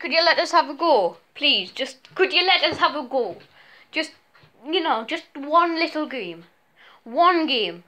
Could you let us have a go? Please, just could you let us have a go? Just, you know, just one little game. One game.